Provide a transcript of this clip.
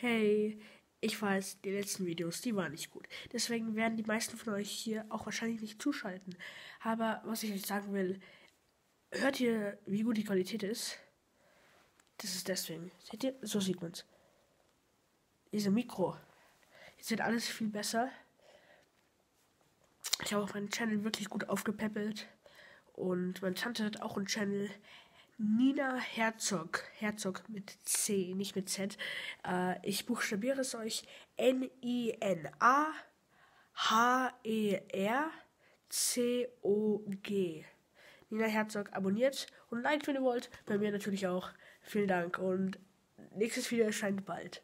hey, ich weiß, die letzten Videos, die waren nicht gut. Deswegen werden die meisten von euch hier auch wahrscheinlich nicht zuschalten. Aber was ich euch sagen will, hört ihr, wie gut die Qualität ist? Das ist deswegen. Seht ihr? So sieht man's. Diese Mikro. Jetzt wird alles viel besser. Ich habe auch meinen Channel wirklich gut aufgepäppelt. Und meine Tante hat auch einen Channel. Nina Herzog. Herzog mit C, nicht mit Z. Äh, ich buchstabiere es euch. N-I-N-A H-E-R-C-O-G. Nina Herzog abonniert und liked, wenn ihr wollt. Bei mir natürlich auch. Vielen Dank und nächstes Video erscheint bald.